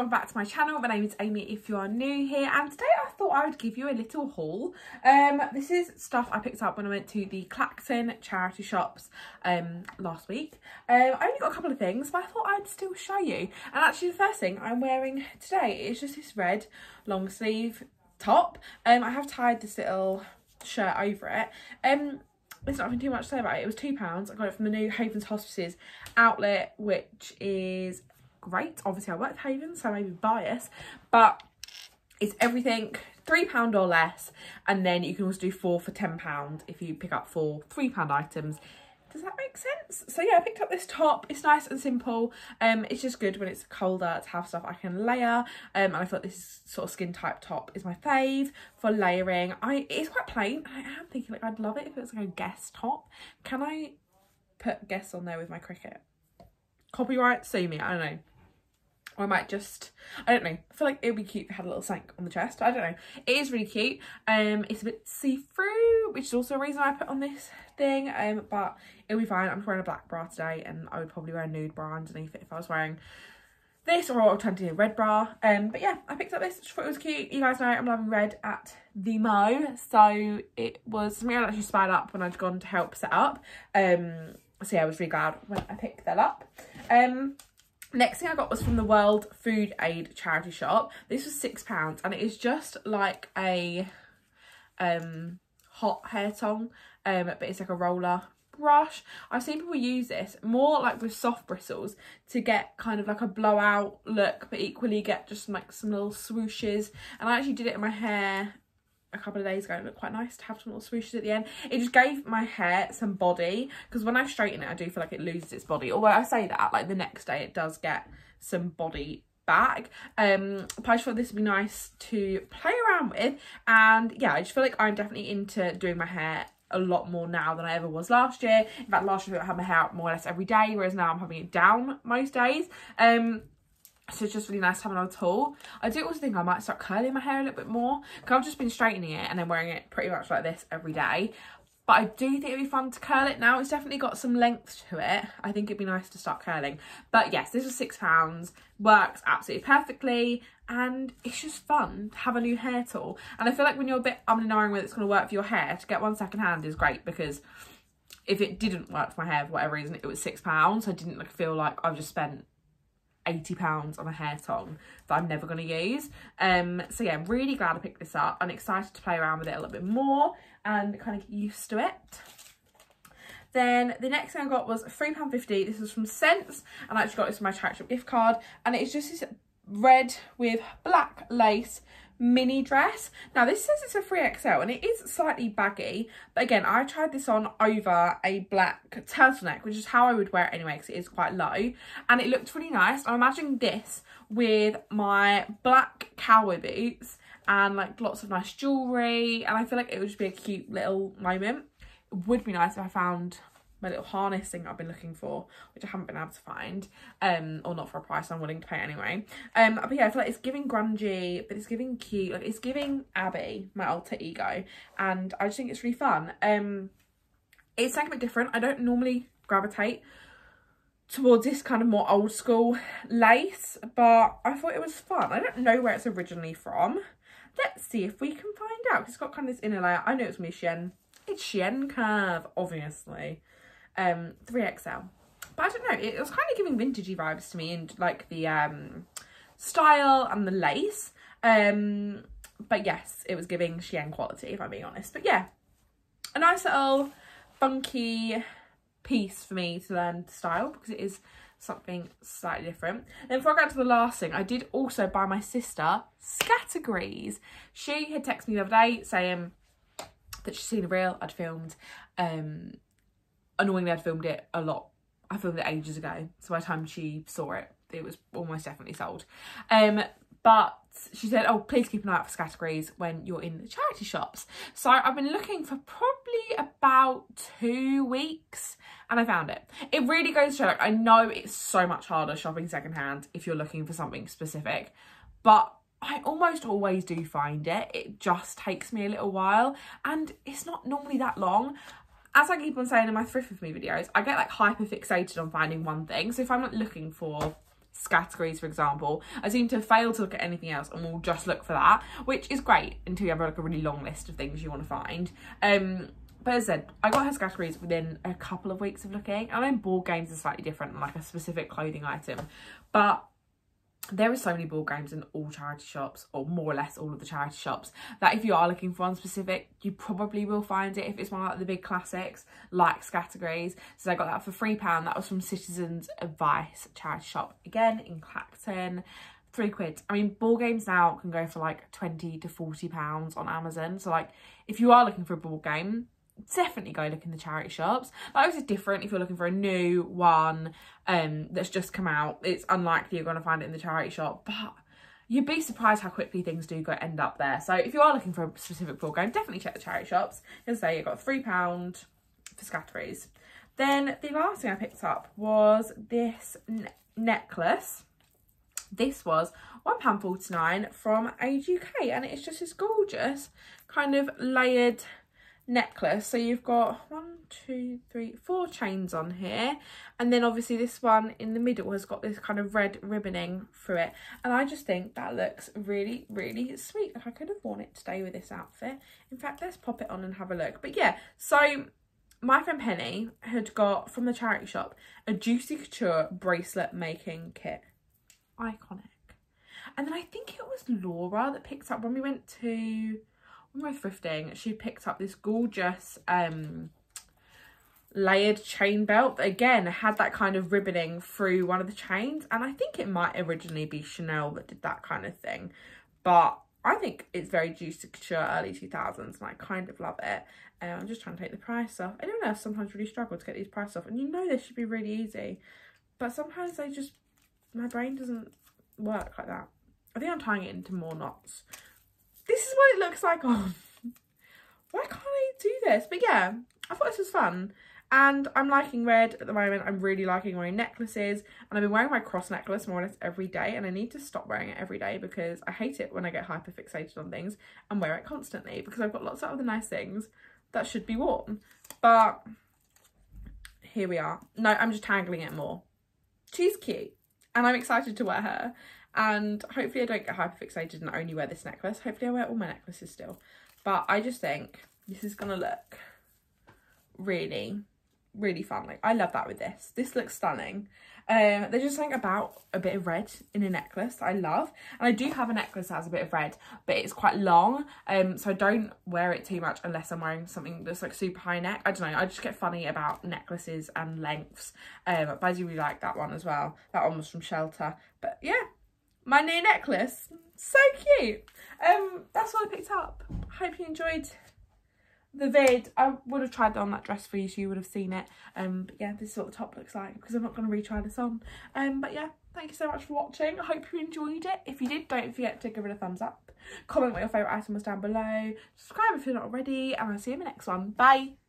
welcome back to my channel. My name is Amy if you are new here and today I thought I would give you a little haul. Um, this is stuff I picked up when I went to the Clacton charity shops um, last week. Um, I only got a couple of things but I thought I'd still show you. And actually the first thing I'm wearing today is just this red long sleeve top. Um, I have tied this little shirt over it. Um, there's nothing too much to say about it. It was £2. I got it from the new Havens Hospices outlet, which is great. Obviously, I work at Havens, so I may be biased, but it's everything £3 or less. And then you can also do four for £10 if you pick up four £3 items. Does that make sense? So yeah, I picked up this top. It's nice and simple. Um, It's just good when it's colder to have stuff I can layer. Um, and I thought this sort of skin type top is my fave for layering. I It's quite plain. I am thinking like I'd love it if it was like a Guess top. Can I put Guess on there with my Cricut? Copyright, sue me, I don't know. Or I might just, I don't know, I feel like it would be cute if it had a little sank on the chest. I don't know. It is really cute. Um, It's a bit see-through, which is also a reason I put on this thing. Um, But it'll be fine. I'm wearing a black bra today and I would probably wear a nude bra underneath it if I was wearing this or alternatively a red bra. Um, But yeah, I picked up this. Just thought it was cute. You guys know I'm loving red at the Mo. So it was something I actually spied up when I'd gone to help set up. Um, So yeah, I was really glad when I picked that up. Um, Next thing I got was from the World Food Aid charity shop. This was £6 and it is just like a um, hot hair tong, um, but it's like a roller brush. I've seen people use this more like with soft bristles to get kind of like a blowout look, but equally get just like some little swooshes. And I actually did it in my hair a couple of days ago it looked quite nice to have some little swooshes at the end it just gave my hair some body because when i straighten it i do feel like it loses its body although i say that like the next day it does get some body back um but i just thought this would be nice to play around with and yeah i just feel like i'm definitely into doing my hair a lot more now than I ever was last year. In fact, last year I had my hair up more or less every day, whereas now I'm having it down most days. Um, so it's just really nice to have another tool. I do also think I might start curling my hair a little bit more because I've just been straightening it and then wearing it pretty much like this every day. But I do think it'd be fun to curl it now. It's definitely got some length to it. I think it'd be nice to start curling. But yes, this was £6. Works absolutely perfectly. And it's just fun to have a new hair tool. And I feel like when you're a bit um and whether it's going to work for your hair, to get one second hand is great because if it didn't work for my hair for whatever reason, it was £6. I didn't like, feel like I've just spent 80 pounds on a hair tong that I'm never going to use. Um, so yeah, I'm really glad I picked this up. I'm excited to play around with it a little bit more and kind of get used to it. Then the next thing I got was £3.50. This is from Sense and I actually got this from my charity gift card and it's just this red with black lace mini dress. Now this says it's a 3XL and it is slightly baggy, but again, I tried this on over a black turtleneck, which is how I would wear it anyway because it is quite low and it looked really nice. I'm imagining this with my black cowboy boots and like lots of nice jewellery and I feel like it would just be a cute little moment. It would be nice if I found my little harness thing I've been looking for, which I haven't been able to find, um, or not for a price I'm willing to pay anyway. Um, but yeah, I feel like it's giving grungy, but it's giving cute, like it's giving Abby, my alter ego, and I just think it's really fun. Um, it's a bit different. I don't normally gravitate towards this kind of more old school lace, but I thought it was fun. I don't know where it's originally from. Let's see if we can find out. It's got kind of this inner layer. I know it's Shein. It's Shein Curve, obviously um 3XL. But I don't know, it was kind of giving vintagey vibes to me and like the um style and the lace. Um but yes, it was giving Shein quality if I'm being honest. But yeah, a nice little funky piece for me to learn style because it is something slightly different. And before I got to the last thing, I did also buy my sister Scattergories. She had texted me the other day saying that she'd seen a reel I'd filmed um annoyingly I'd filmed it a lot. I filmed it ages ago. So by the time she saw it, it was almost definitely sold. Um, but she said, oh, please keep an eye out for Scattergories when you're in the charity shops. So I've been looking for probably about two weeks and I found it. It really goes to show, like, I know it's so much harder shopping secondhand if you're looking for something specific, but I almost always do find it. It just takes me a little while and it's not normally that long as I keep on saying in my thrift with me videos, I get like hyper fixated on finding one thing. So if I'm not looking for Scattergories, for example. I seem to fail to look at anything else and will just look for that, which is great until you have like a really long list of things you want to find. Um, but as I said, I got her Scattergories within a couple of weeks of looking. I know board games are slightly different, than like a specific clothing item, but there are so many board games in all charity shops or more or less all of the charity shops that if you are looking for one specific you probably will find it if it's one of the big classics like Scattergories so i got that for three pound. That was from citizens advice charity shop again in clacton. Three quid. I mean board games now can go for like 20 to 40 pounds on amazon. So like if you are looking for a board game definitely go look in the charity shops. Those are different if you're looking for a new one um, that's just come out. It's unlikely you're going to find it in the charity shop, but you'd be surprised how quickly things do go end up there. So if you are looking for a specific board game, definitely check the charity shops. And say, you've got £3 for Scattergories. Then the last thing I picked up was this necklace. This was £1.49 from Age UK and it's just this gorgeous kind of layered necklace. So you've got one, two, three, four chains on here. And then obviously this one in the middle has got this kind of red ribboning through it. And I just think that looks really, really sweet. Like I could have worn it today with this outfit. In fact, let's pop it on and have a look. But yeah, so my friend Penny had got from the charity shop a Juicy Couture bracelet making kit. Iconic. And then I think it was Laura that picked up when we went to were thrifting, she picked up this gorgeous um, layered chain belt that again had that kind of ribboning through one of the chains. And I think it might originally be Chanel that did that kind of thing. But I think it's very juicy couture early 2000s and I kind of love it. And I'm just trying to take the price off. Anyone else sometimes really struggle to get these prices off. And you know this should be really easy. But sometimes they just, my brain doesn't work like that. I think I'm tying it into more knots. This is what it looks like on. Why can't I do this? But yeah, I thought this was fun. And I'm liking red at the moment. I'm really liking wearing necklaces. And I've been wearing my cross necklace more or less every day. And I need to stop wearing it every day because I hate it when I get hyper fixated on things and wear it constantly because I've got lots of other nice things that should be worn. But here we are. No, I'm just tangling it more. She's cute and I'm excited to wear her and hopefully I don't get hyperfixated and only wear this necklace. Hopefully I wear all my necklaces still. But I just think this is going to look really, really fun. Like, I love that with this. This looks stunning. Um, there's just something about a bit of red in a necklace I love. And I do have a necklace that has a bit of red, but it's quite long. Um, so I don't wear it too much unless I'm wearing something that's like super high neck. I don't know. I just get funny about necklaces and lengths. Um, but I do really like that one as well. That one was from Shelter. But yeah, my new necklace. So cute. Um, that's all I picked up. Hope you enjoyed the vid. I would have tried on that dress for you so you would have seen it. Um, but yeah, this is what the top looks like because I'm not going to retry this on. Um, but yeah, thank you so much for watching. I hope you enjoyed it. If you did, don't forget to give it a thumbs up. Comment what your favourite item was down below. Subscribe if you're not already. And I'll see you in the next one. Bye.